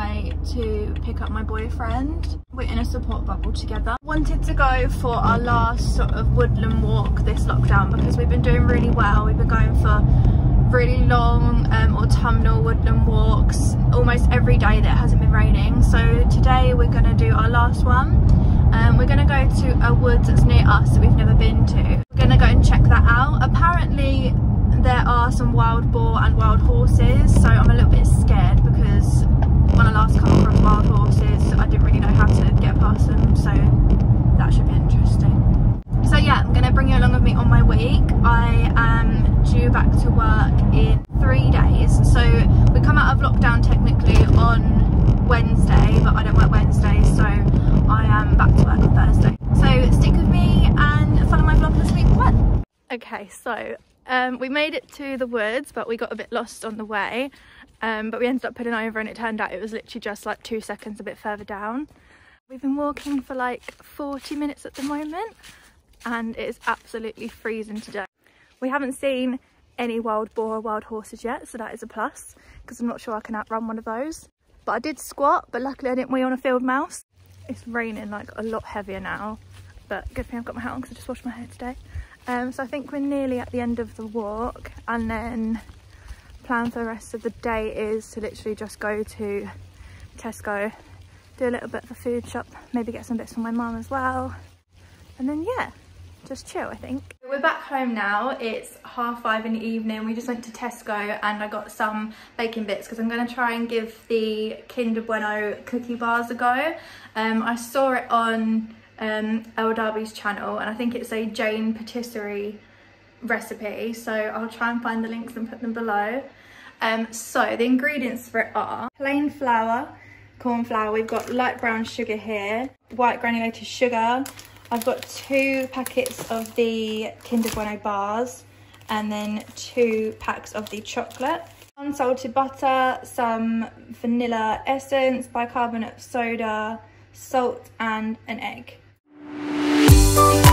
way to pick up my boyfriend. We're in a support bubble together. Wanted to go for our last sort of woodland walk this lockdown because we've been doing really well. We've been going for really long um, autumnal woodland walks almost every day that hasn't been raining. So today we're going to do our last one. Um, we're going to go to a woods that's near us that we've never been to. We're going to go and check that out. Apparently there are some wild boar and wild horses so I'm a little bit scared because when I last come across wild horses I didn't really know how to get past them so that should be interesting. So yeah, I'm going to bring you along with me on my week. I am due back to work in three days. So we come out of lockdown technically on Wednesday, but I don't work Wednesday, so I am back to work on Thursday. So stick with me and follow my vlog this week one. Okay, so um, we made it to the woods, but we got a bit lost on the way. Um, but we ended up pulling over and it turned out it was literally just like two seconds a bit further down. We've been walking for like 40 minutes at the moment and it is absolutely freezing today. We haven't seen any wild boar or wild horses yet, so that is a plus because I'm not sure I can outrun one of those. But I did squat, but luckily I didn't weigh on a field mouse. It's raining like a lot heavier now, but good thing I've got my hat on because I just washed my hair today. Um, so I think we're nearly at the end of the walk and then plan for the rest of the day is to literally just go to Tesco, do a little bit of a food shop, maybe get some bits for my mum as well. And then yeah, just chill I think. We're back home now, it's half five in the evening. We just went to Tesco and I got some baking bits because I'm going to try and give the Kinder Bueno cookie bars a go. Um, I saw it on um, Elle Darby's channel and I think it's a Jane patisserie recipe so I'll try and find the links and put them below. Um, so the ingredients for it are plain flour, corn flour, we've got light brown sugar here, white granulated sugar, I've got two packets of the Kinder Bueno bars and then two packs of the chocolate. Unsalted butter, some vanilla essence, bicarbonate soda, salt and an egg. Música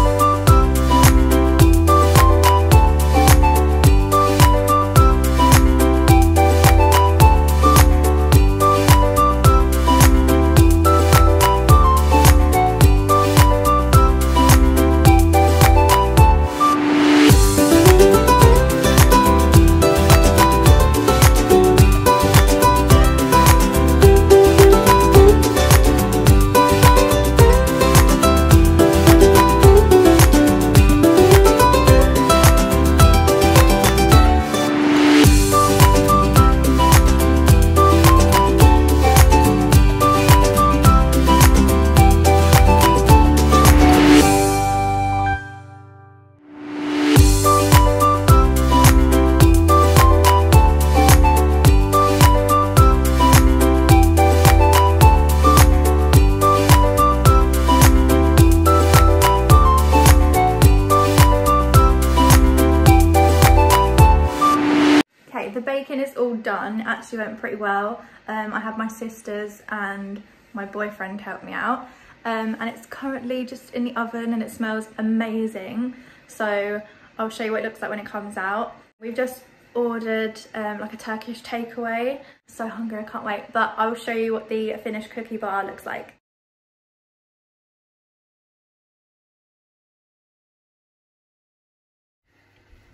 done actually went pretty well. Um, I had my sisters and my boyfriend help me out. Um, and it's currently just in the oven and it smells amazing. So I'll show you what it looks like when it comes out. We've just ordered um, like a Turkish takeaway. So hungry, I can't wait. But I'll show you what the finished cookie bar looks like.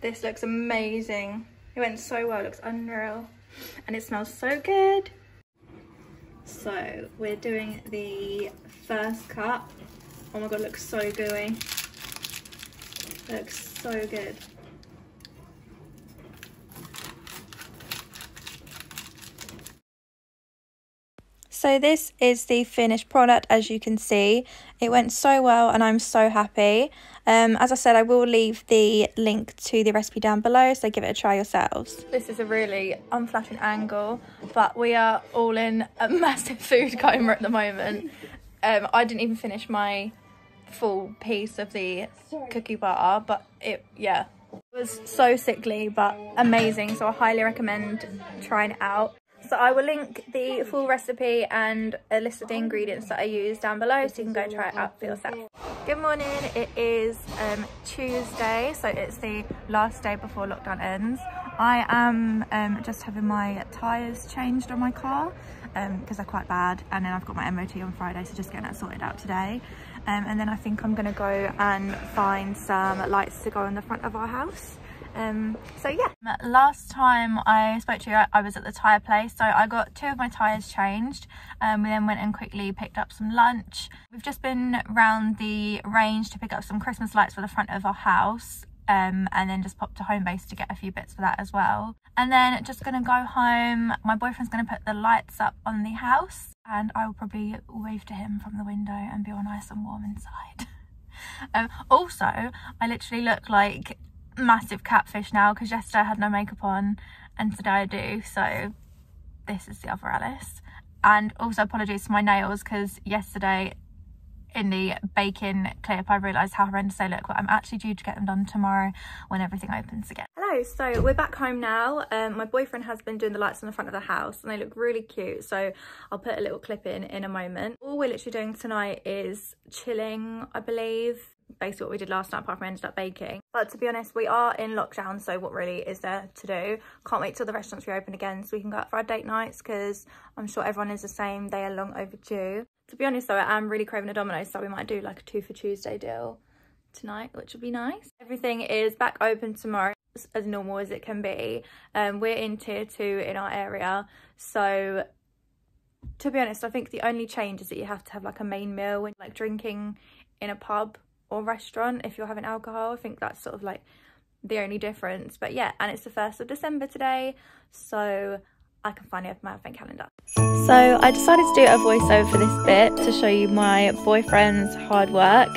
This looks amazing. It went so well, it looks unreal and it smells so good. So we're doing the first cup. Oh my god, looks so gooey. Looks so good. So this is the finished product as you can see. It went so well and I'm so happy. Um, as I said, I will leave the link to the recipe down below, so give it a try yourselves. This is a really unflattering angle, but we are all in a massive food coma at the moment. Um, I didn't even finish my full piece of the cookie bar, but it, yeah, it was so sickly, but amazing. So I highly recommend trying it out. So I will link the full recipe and a list of the ingredients that I use down below so you can go try it out for yourself. Good morning, it is um, Tuesday, so it's the last day before lockdown ends. I am um, just having my tyres changed on my car because um, they're quite bad and then I've got my MOT on Friday so just getting that sorted out today um, and then I think I'm gonna go and find some lights to go on the front of our house um, so yeah last time i spoke to you i was at the tire place so i got two of my tires changed um, we then went and quickly picked up some lunch we've just been round the range to pick up some christmas lights for the front of our house um, and then just popped to Homebase to get a few bits for that as well. And then just gonna go home. My boyfriend's gonna put the lights up on the house and I will probably wave to him from the window and be all nice and warm inside. um, also, I literally look like massive catfish now because yesterday I had no makeup on and today I do so this is the other Alice and also apologies for my nails because yesterday in the baking clip I realised how horrendous they look but I'm actually due to get them done tomorrow when everything opens again. Hello, so we're back home now. Um, my boyfriend has been doing the lights on the front of the house and they look really cute so I'll put a little clip in in a moment. All we're literally doing tonight is chilling I believe basically what we did last night apart from ended up baking. But to be honest we are in lockdown so what really is there to do? Can't wait till the restaurants reopen again so we can go out for our date nights because i'm sure everyone is the same. They are long overdue. To be honest though i am really craving a domino's so we might do like a two for tuesday deal tonight which would be nice. Everything is back open tomorrow as normal as it can be. Um we're in tier two in our area so to be honest i think the only change is that you have to have like a main meal when like drinking in a pub or restaurant if you're having alcohol. I think that's sort of like the only difference. But yeah, and it's the 1st of December today, so I can finally open my advent calendar. So I decided to do a voiceover for this bit to show you my boyfriend's hard work.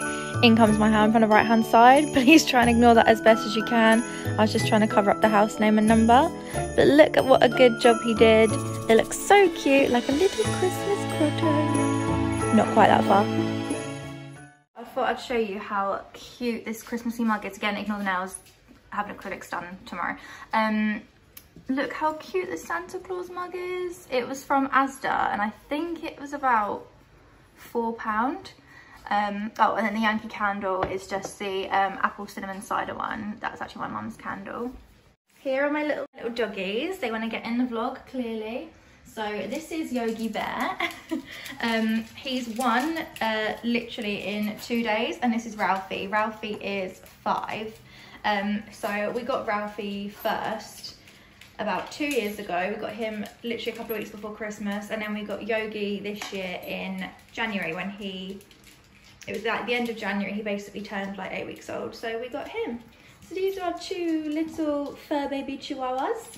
In comes my hand from the right hand side. Please try and ignore that as best as you can. I was just trying to cover up the house name and number. But look at what a good job he did. It looks so cute, like a little Christmas grotto. Not quite that far thought I'd show you how cute this Christmassy mug is. Again, ignore the nails, having acrylics done tomorrow. Um, look how cute this Santa Claus mug is. It was from Asda and I think it was about four pound. Um, oh, and then the Yankee candle is just the um, apple cinnamon cider one. That's actually my mum's candle. Here are my little, little doggies. They want to get in the vlog, clearly. So this is Yogi Bear. um, he's one uh, literally in two days and this is Ralphie. Ralphie is five. Um, so we got Ralphie first about two years ago. We got him literally a couple of weeks before Christmas and then we got Yogi this year in January when he, it was at the end of January, he basically turned like eight weeks old. So we got him. So these are our two little fur baby chihuahuas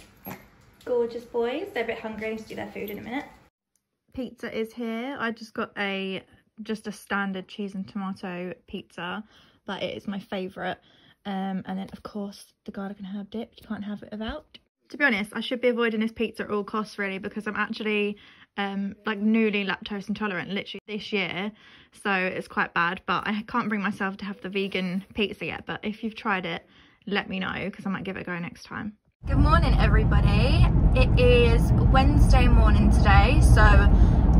gorgeous boys. They're a bit hungry. Need to do their food in a minute. Pizza is here. I just got a just a standard cheese and tomato pizza, but it is my favourite. Um, and then, of course, the garlic and herb dip. You can't have it without. To be honest, I should be avoiding this pizza at all costs, really, because I'm actually um, like newly lactose intolerant literally this year. So it's quite bad, but I can't bring myself to have the vegan pizza yet. But if you've tried it, let me know because I might give it a go next time. Good morning everybody. It is Wednesday morning today so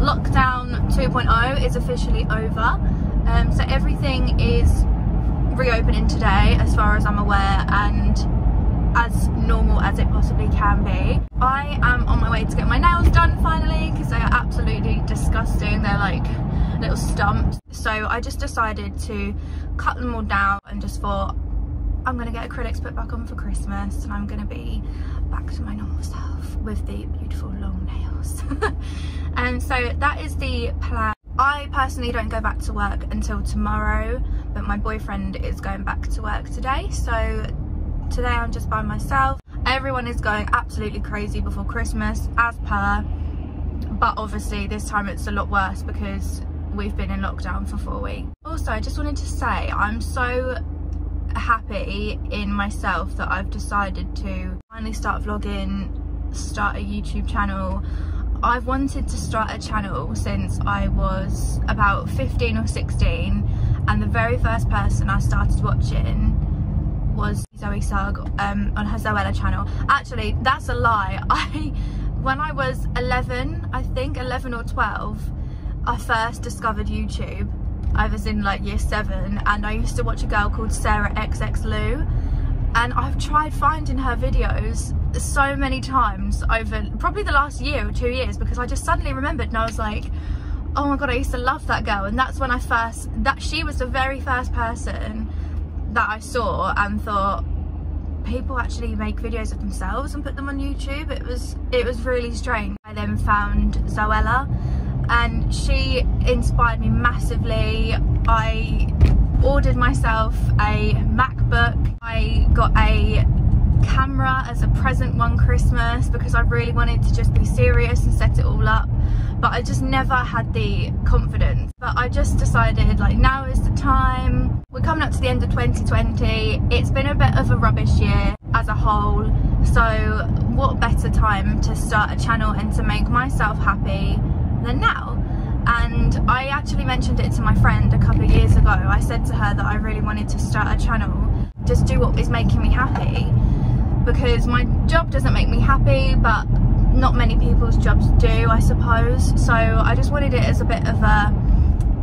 lockdown 2.0 is officially over um, so everything is reopening today as far as I'm aware and as normal as it possibly can be. I am on my way to get my nails done finally because they are absolutely disgusting. They're like little stumps. So I just decided to cut them all down and just thought I'm gonna get acrylics put back on for Christmas and I'm gonna be back to my normal self with the beautiful long nails. and um, so that is the plan. I personally don't go back to work until tomorrow, but my boyfriend is going back to work today. So today I'm just by myself. Everyone is going absolutely crazy before Christmas as per, but obviously this time it's a lot worse because we've been in lockdown for four weeks. Also, I just wanted to say I'm so happy in myself that I've decided to finally start vlogging, start a YouTube channel. I've wanted to start a channel since I was about 15 or 16 and the very first person I started watching was Zoe Sugg um, on her Zoella channel. Actually, that's a lie. I, When I was 11, I think 11 or 12, I first discovered YouTube I was in like year seven and I used to watch a girl called Sarah XX Lou and I've tried finding her videos so many times over probably the last year or two years because I just suddenly remembered and I was like oh my god I used to love that girl. And that's when I first that she was the very first person that I saw and thought people actually make videos of themselves and put them on YouTube. It was it was really strange. I then found Zoella and she inspired me massively. I ordered myself a MacBook. I got a camera as a present one Christmas because I really wanted to just be serious and set it all up but I just never had the confidence. But I just decided like now is the time. We're coming up to the end of 2020 it's been a bit of a rubbish year as a whole so what better time to start a channel and to make myself happy than now. And I actually mentioned it to my friend a couple of years ago. I said to her that I really wanted to start a channel just do what is making me happy. Because my job doesn't make me happy but not many people's jobs do I suppose. So I just wanted it as a bit of a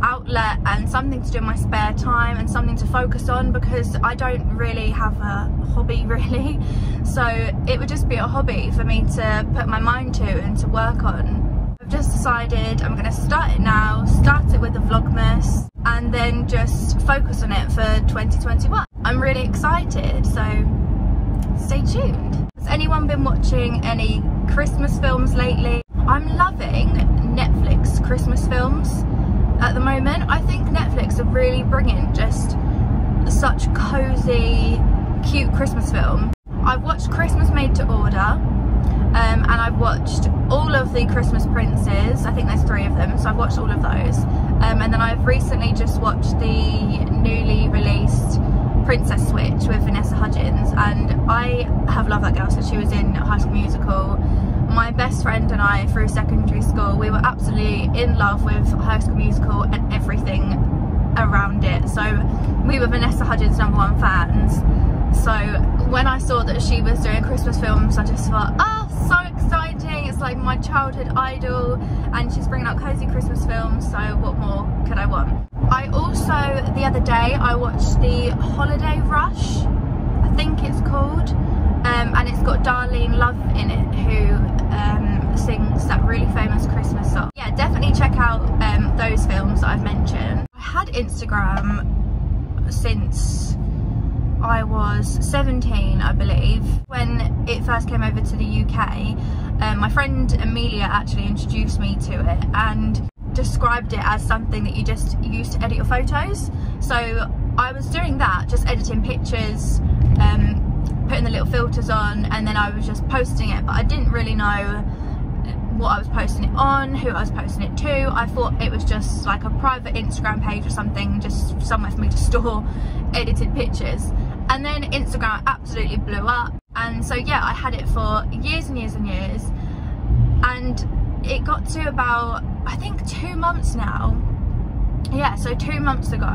outlet and something to do in my spare time and something to focus on because I don't really have a hobby really. So it would just be a hobby for me to put my mind to and to work on I've just decided I'm going to start it now start it with the vlogmas and then just focus on it for 2021 I'm really excited so stay tuned. Has anyone been watching any Christmas films lately? I'm loving Netflix Christmas films at the moment. I think Netflix are really bringing just such cozy, cute Christmas film. I've watched Christmas Made to Order um, and I've watched the Christmas Princes. I think there's three of them, so I've watched all of those. Um, and then I've recently just watched the newly released Princess Switch with Vanessa Hudgens and I have loved that girl since she was in High School Musical. My best friend and I through secondary school we were absolutely in love with High School Musical and everything around it so we were Vanessa Hudgens number one fans so when I saw that she was doing Christmas films I just thought ah oh, it's like my childhood idol and she's bringing out cozy Christmas films so what more could I want I also, the other day, I watched the Holiday Rush, I think it's called, um, and it's got Darlene Love in it, who um, sings that really famous Christmas song. Yeah, definitely check out um, those films that I've mentioned. I had Instagram since I was 17, I believe. When it first came over to the UK, um, my friend Amelia actually introduced me to it, and described it as something that you just use to edit your photos. So I was doing that, just editing pictures, um, putting the little filters on, and then I was just posting it, but I didn't really know what I was posting it on, who I was posting it to. I thought it was just like a private Instagram page or something, just somewhere for me to store edited pictures. And then Instagram absolutely blew up. And so yeah, I had it for years and years and years. And it got to about I think two months now. Yeah so two months ago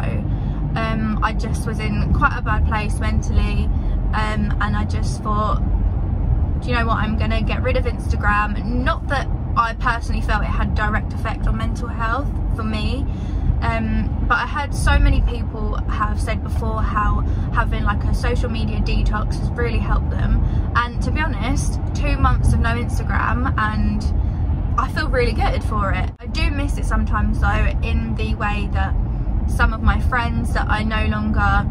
um, I just was in quite a bad place mentally. Um, and I just thought do you know what? I'm gonna get rid of Instagram. Not that I personally felt it had direct effect on mental health for me. Um, but I heard so many people have said before how having like a social media detox has really helped them and to be honest two months of no Instagram and I feel really good for it. I do miss it sometimes though in the way that some of my friends that I no longer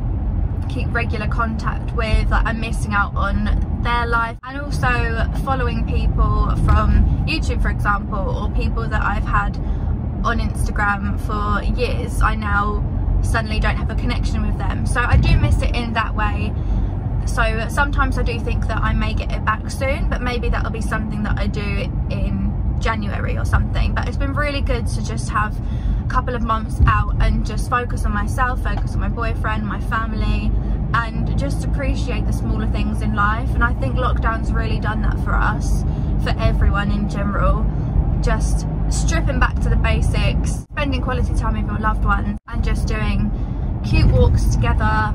keep regular contact with like I'm missing out on their life and also following people from YouTube for example or people that I've had on Instagram for years I now suddenly don't have a connection with them. So I do miss it in that way. So sometimes I do think that I may get it back soon but maybe that'll be something that I do in January or something. But it's been really good to just have a couple of months out and just focus on myself focus on my boyfriend my family and just appreciate the smaller things in life. And I think lockdown's really done that for us for everyone in general. Just stripping back to the basics spending quality time with your loved ones and just doing cute walks together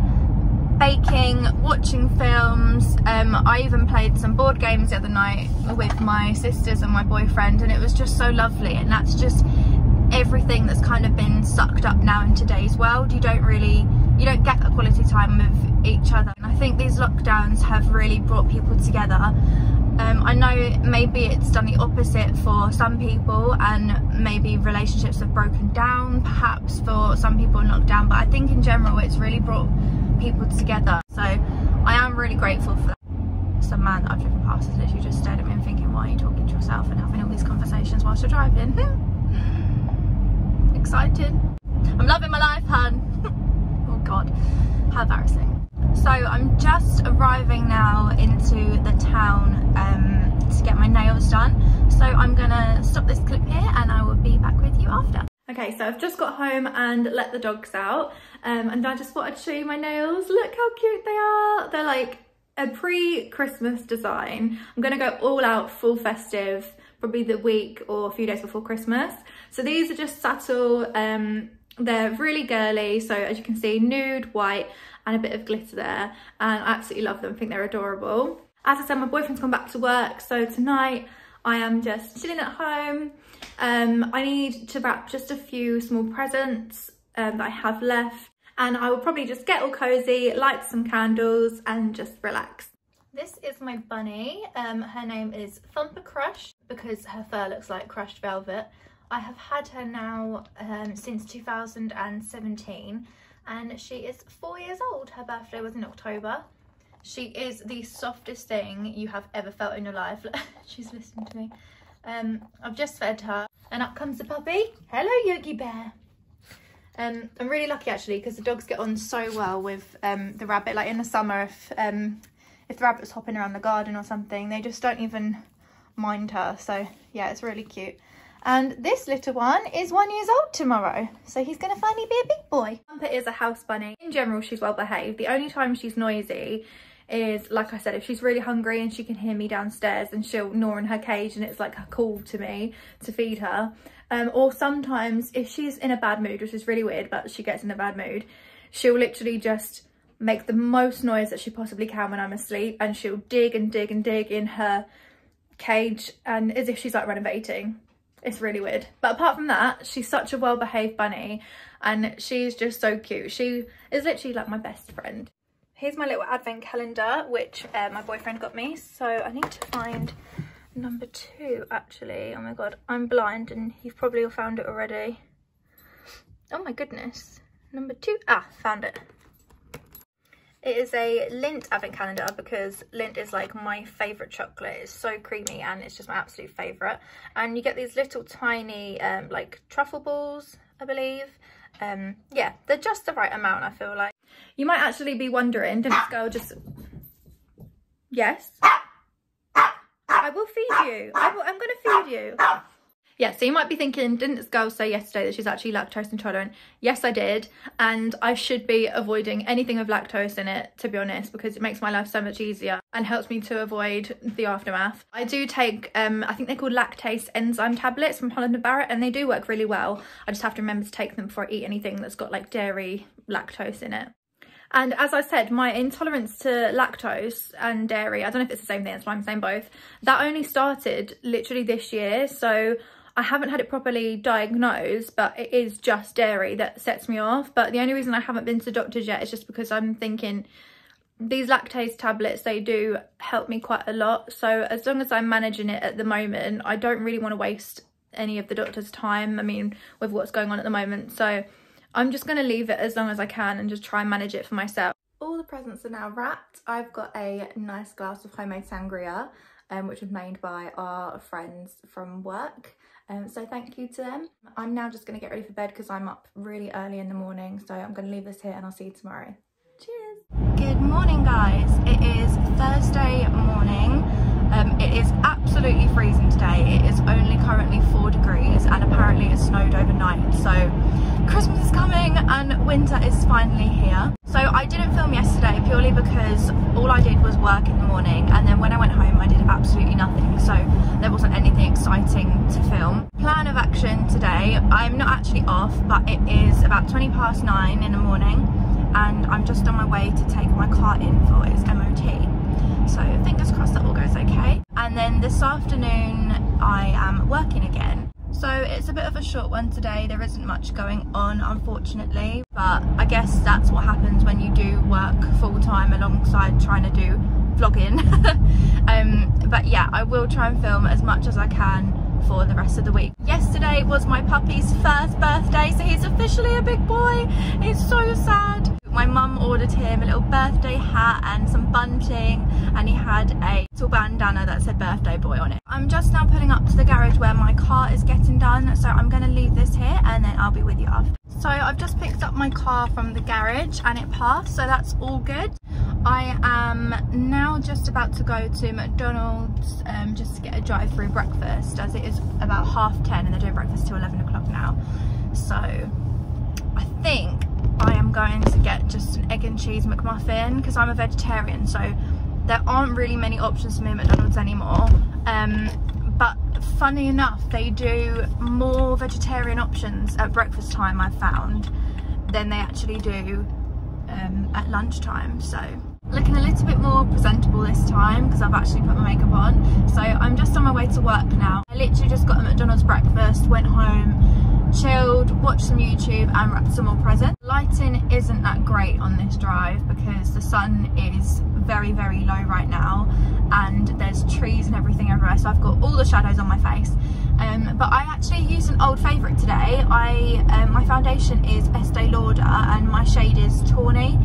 baking, watching films. Um, I even played some board games the other night with my sisters and my boyfriend and it was just so lovely and that's just everything that's kind of been sucked up now in today's world. You don't really you don't get that quality time with each other. And I think these lockdowns have really brought people together. Um, I know maybe it's done the opposite for some people and maybe relationships have broken down perhaps for some people in lockdown but I think in general it's really brought people together so I am really grateful for that. Some man that I've driven past has literally just stared at me and thinking why are you talking to yourself and having all these conversations whilst you're driving. Excited. I'm loving my life hun. oh god how embarrassing. So I'm just arriving now into the town um, to get my nails done. So I'm gonna stop this clip here and I will be back with you after. Okay, so I've just got home and let the dogs out um, and I just thought I'd show you my nails. Look how cute they are. They're like a pre-Christmas design. I'm gonna go all out full festive probably the week or a few days before Christmas. So these are just subtle, um, they're really girly. So as you can see, nude, white, and a bit of glitter there and I absolutely love them I think they're adorable. As I said my boyfriend's gone back to work so tonight I am just chilling at home. Um, I need to wrap just a few small presents um, that I have left and I will probably just get all cozy light some candles and just relax. This is my bunny. Um, her name is Thumper Crush because her fur looks like crushed velvet. I have had her now um, since 2017 and she is four years old. Her birthday was in October. She is the softest thing you have ever felt in your life. She's listening to me. Um, I've just fed her and up comes the puppy. Hello Yogi Bear. Um, I'm really lucky actually because the dogs get on so well with um, the rabbit. Like in the summer if, um, if the rabbit's hopping around the garden or something, they just don't even mind her. So yeah, it's really cute. And this little one is one years old tomorrow. So he's going to finally be a big boy. Thumper is a house bunny. In general, she's well behaved. The only time she's noisy is, like I said, if she's really hungry and she can hear me downstairs and she'll gnaw in her cage and it's like a call to me to feed her. Um, or sometimes if she's in a bad mood, which is really weird, but she gets in a bad mood, she'll literally just make the most noise that she possibly can when I'm asleep and she'll dig and dig and dig in her cage and as if she's like renovating it's really weird. But apart from that, she's such a well-behaved bunny and she's just so cute. She is literally like my best friend. Here's my little advent calendar, which uh, my boyfriend got me. So I need to find number two, actually. Oh my God, I'm blind and you've probably all found it already. Oh my goodness. Number two, ah, found it. It is a Lindt advent calendar because Lindt is like my favourite chocolate. It's so creamy and it's just my absolute favourite. And you get these little tiny um, like truffle balls, I believe. Um, yeah, they're just the right amount, I feel like. You might actually be wondering, did this girl just... Yes? I will feed you. I will, I'm going to feed you yeah, so you might be thinking, didn't this girl say yesterday that she's actually lactose intolerant? Yes, I did. And I should be avoiding anything with lactose in it, to be honest, because it makes my life so much easier and helps me to avoid the aftermath. I do take, um, I think they're called lactase enzyme tablets from Holland & Barrett, and they do work really well. I just have to remember to take them before I eat anything that's got like dairy lactose in it. And as I said, my intolerance to lactose and dairy, I don't know if it's the same thing, that's why I'm saying both, that only started literally this year. So I haven't had it properly diagnosed, but it is just dairy that sets me off. But the only reason I haven't been to doctors yet is just because I'm thinking these lactase tablets, they do help me quite a lot. So as long as I'm managing it at the moment, I don't really want to waste any of the doctor's time. I mean, with what's going on at the moment. So I'm just going to leave it as long as I can and just try and manage it for myself. All the presents are now wrapped. I've got a nice glass of homemade sangria, um, which was made by our friends from work. Um, so thank you to them. I'm now just going to get ready for bed because I'm up really early in the morning. So I'm going to leave this here and I'll see you tomorrow. Cheers. Good morning guys. It is Thursday morning. Um, it is absolutely freezing today. It is only currently four degrees and apparently it snowed overnight. So Christmas is coming and winter is finally here. So I didn't film yesterday purely because all I did was work in the morning and then when I went home I did absolutely nothing so there wasn't anything exciting to film. Plan of action today, I'm not actually off but it is about 20 past 9 in the morning and I'm just on my way to take my car in for its MOT. So fingers crossed that all goes okay. And then this afternoon I am working again So it's a bit of a short one today. There isn't much going on, unfortunately. But I guess that's what happens when you do work full time alongside trying to do vlogging. um, but yeah, I will try and film as much as I can for the rest of the week. Yesterday was my puppy's first birthday, so he's officially a big boy. It's so sad. My mum ordered him a little birthday hat and some bunting and he had a little bandana that said birthday boy on it. I'm just now pulling up to the garage where my car is getting done so I'm going to leave this here and then I'll be with you after. So I've just picked up my car from the garage and it passed so that's all good. I am now just about to go to McDonald's um, just to get a drive-through breakfast as it is about half 10 and they're doing breakfast till 11 o'clock now. So think I am going to get just an egg and cheese McMuffin because I'm a vegetarian so there aren't really many options for me at McDonald's anymore. Um, but funny enough they do more vegetarian options at breakfast time I've found than they actually do um, at lunchtime so. Looking a little bit more presentable this time because I've actually put my makeup on. So I'm just on my way to work now. I literally just got a McDonald's breakfast went home chilled, watched some YouTube and wrapped some more presents. Lighting isn't that great on this drive because the sun is very, very low right now and there's trees and everything everywhere so I've got all the shadows on my face. Um, but I actually used an old favourite today. I um, My foundation is Estee Lauder and my shade is Tawny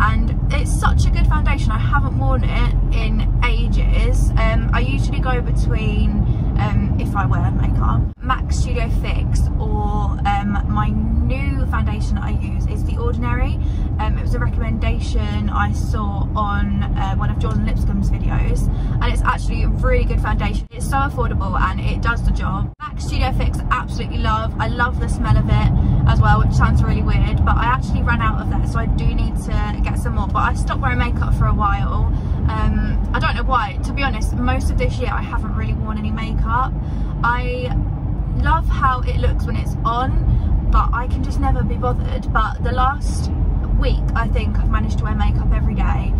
and it's such a good foundation. I haven't worn it in ages. Um, I usually go between um, if I wear makeup. MAC Studio Fix or um, my new foundation that I use is The Ordinary. Um, it was a recommendation I saw on uh, one of Jordan Lipscombe's videos and it's actually a really good foundation. It's so affordable and it does the job. MAC Studio Fix absolutely love. I love the smell of it as well which sounds really weird but I actually ran out of that so I do need to get some more but I stopped wearing makeup for a while um, I don't know why. To be honest most of this year I haven't really worn any makeup. I love how it looks when it's on but I can just never be bothered. But the last week I think I've managed to wear makeup every day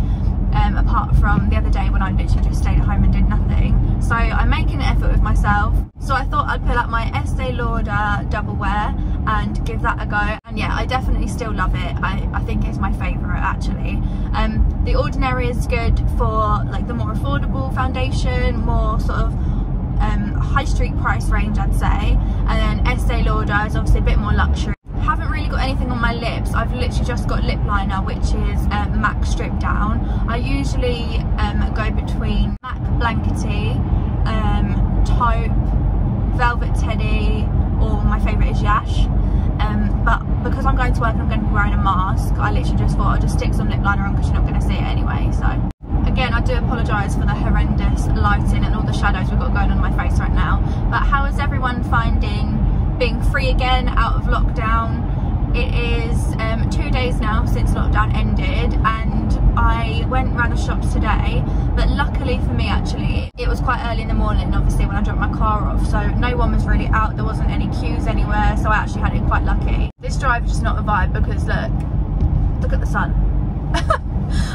um, apart from the other day when I literally just stayed at home and did nothing. So I'm making an effort with myself. So I thought I'd pull out my Estee Lauder double wear and give that a go. And yeah I definitely still love it. I, I think it's my favourite actually. Um, the Ordinary is good for like the more affordable foundation more sort of um, high street price range I'd say. And then Estee Lauder is obviously a bit more luxury. Haven't really got anything on my lips. I've literally just got lip liner which is um, MAC Stripdown. I usually um, go between MAC Blankety um, Taupe Velvet Teddy or my favourite is Yash. Um, but because I'm going to work and I'm going to be wearing a mask I literally just thought I'll just stick some lip liner on because you're not going to see it anyway so. Again I do apologise for the horrendous lighting and all the shadows we've got going on my face right now but how is everyone finding being free again out of lockdown it is um, two days now since lockdown ended and I went round the shops today but luckily for me actually it was quite early in the morning obviously when I dropped my car off so no one was really out there wasn't any queues anywhere so I actually had it quite lucky. This drive is just not a vibe because look look at the sun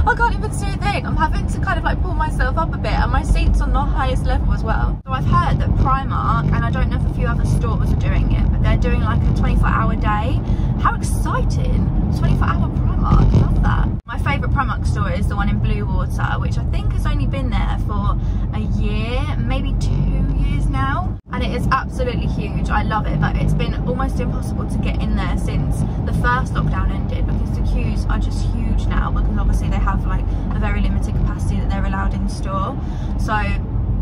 I can't even see a thing. I'm having to kind of like pull myself up a bit and my seat's on the highest level as well. So I've heard that Primark, and I don't know if a few other stores are doing it, but they're doing like a 24 hour day. How exciting. 24 hour Primark, love that. My favourite Primark store is the one in Bluewater, which I think has only been there for a year, maybe two years now. And it is absolutely huge. I love it, but it's been almost impossible to get in there since the first lockdown ended because the queues are just huge now because obviously they have like a very limited capacity that they're allowed in store. So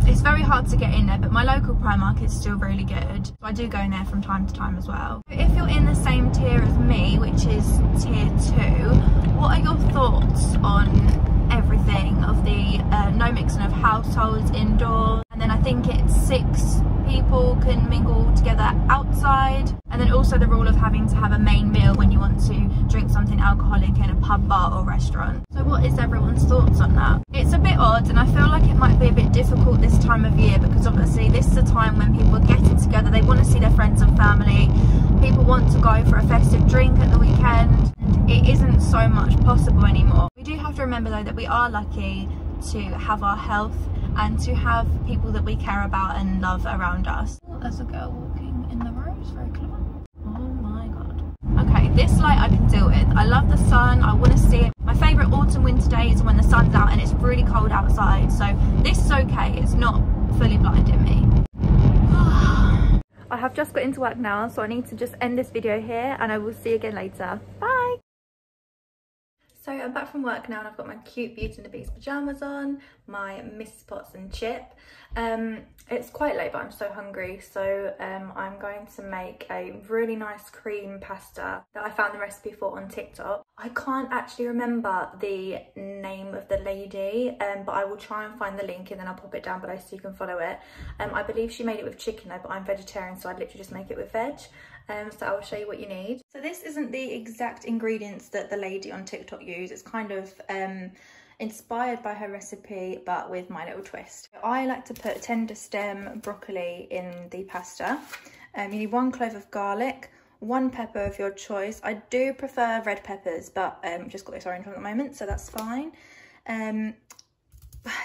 it's very hard to get in there but my local Primark is still really good. I do go in there from time to time as well. If you're in the same tier as me, which is tier 2, what are your thoughts on everything of the uh, no mixing of households indoors and then I think it's six people can mingle together outside. And then also the rule of having to have a main meal when you want to drink something alcoholic in a pub bar or restaurant. So what is everyone's thoughts on that? It's a bit odd and i feel like it might be a bit difficult this time of year because obviously this is a time when people are getting together. They want to see their friends and family. People want to go for a festive drink at the weekend. It isn't so much possible anymore do have to remember though that we are lucky to have our health and to have people that we care about and love around us. There's a girl walking in the It's very clever. Oh my god. Okay, this light I can deal with. I love the sun. I want to see it. My favourite autumn winter days when the sun's out and it's really cold outside. So this is okay. It's not fully blinding me. I have just got into work now, so I need to just end this video here and I will see you again later. Bye! So I'm back from work now and I've got my cute Beauty and the Beast pyjamas on, my Mrs Potts and chip. Um, it's quite late but I'm so hungry so um, I'm going to make a really nice cream pasta that I found the recipe for on TikTok. I can't actually remember the name of the lady um, but I will try and find the link and then I'll pop it down below so you can follow it. Um, I believe she made it with chicken though but I'm vegetarian so I'd literally just make it with veg um, so I'll show you what you need. So this isn't the exact ingredients that the lady on TikTok used. It's kind of um, inspired by her recipe, but with my little twist. I like to put tender stem broccoli in the pasta. Um, you need one clove of garlic, one pepper of your choice. I do prefer red peppers, but um, just got this orange one at the moment, so that's fine. Um,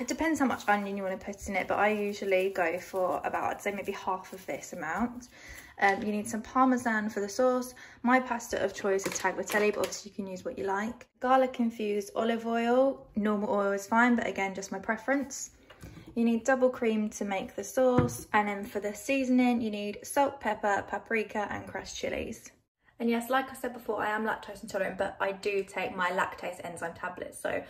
it depends how much onion you want to put in it, but I usually go for about, I'd say maybe half of this amount. Um, you need some parmesan for the sauce. My pasta of choice is tagliatelle, but obviously you can use what you like. Garlic infused olive oil. Normal oil is fine, but again, just my preference. You need double cream to make the sauce. And then for the seasoning, you need salt, pepper, paprika, and crushed chilies. And yes, like I said before, I am lactose intolerant, but I do take my lactase enzyme tablets. So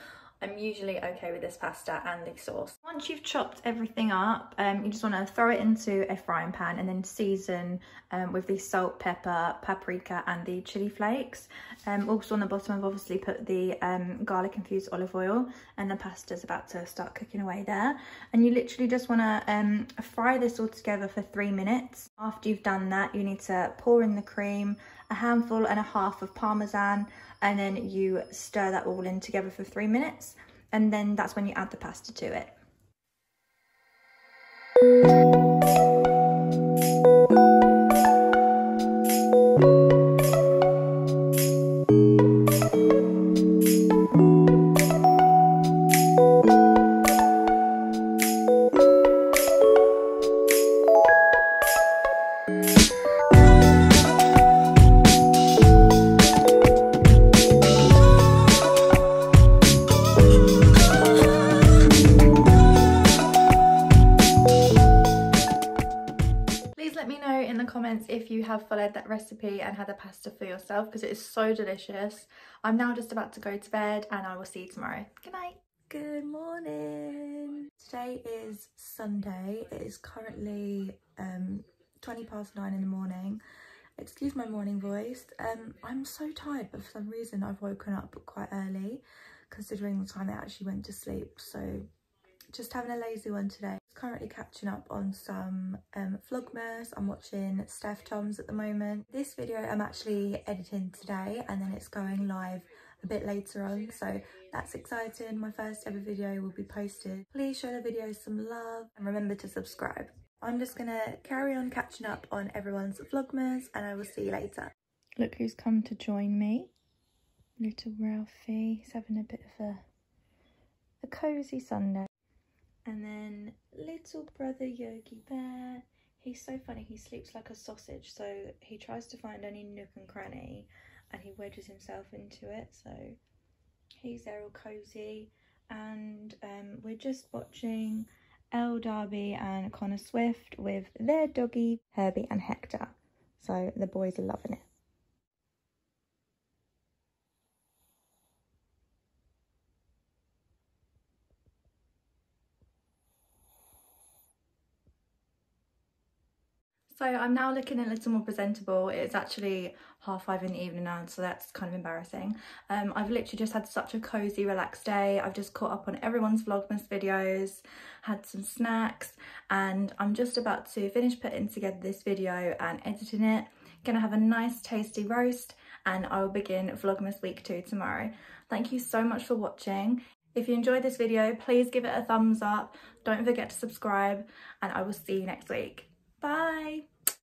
I'm usually okay with this pasta and the sauce. Once you've chopped everything up, um, you just want to throw it into a frying pan and then season um, with the salt, pepper, paprika and the chili flakes. Um, also on the bottom I've obviously put the um, garlic infused olive oil and the pasta's about to start cooking away there. And you literally just want to um, fry this all together for three minutes. After you've done that, you need to pour in the cream, a handful and a half of parmesan, and then you stir that all in together for three minutes and then that's when you add the pasta to it. Have and had a pasta for yourself because it is so delicious. I'm now just about to go to bed and I will see you tomorrow. Good night. Good morning. Today is Sunday. It is currently um, 20 past 9 in the morning. Excuse my morning voice. Um, I'm so tired but for some reason I've woken up quite early considering the time I actually went to sleep. So just having a lazy one today. Currently catching up on some um, Vlogmas. I'm watching Steph Toms at the moment. This video I'm actually editing today and then it's going live a bit later on so that's exciting. My first ever video will be posted. Please show the video some love and remember to subscribe. I'm just gonna carry on catching up on everyone's vlogmas and i will see you later. Look who's come to join me. Little ralphie. He's having a bit of a a cozy sunday and then little brother Yogi Bear. He's so funny. He sleeps like a sausage. So he tries to find any nook and cranny and he wedges himself into it. So he's there all cozy. And um, we're just watching Elle Darby and Connor Swift with their doggy, Herbie and Hector. So the boys are loving it. So I'm now looking a little more presentable. It's actually half five in the evening now, so that's kind of embarrassing. Um, I've literally just had such a cozy, relaxed day. I've just caught up on everyone's Vlogmas videos, had some snacks, and I'm just about to finish putting together this video and editing it. Gonna have a nice tasty roast and I will begin Vlogmas week two tomorrow. Thank you so much for watching. If you enjoyed this video, please give it a thumbs up. Don't forget to subscribe and I will see you next week. Bye.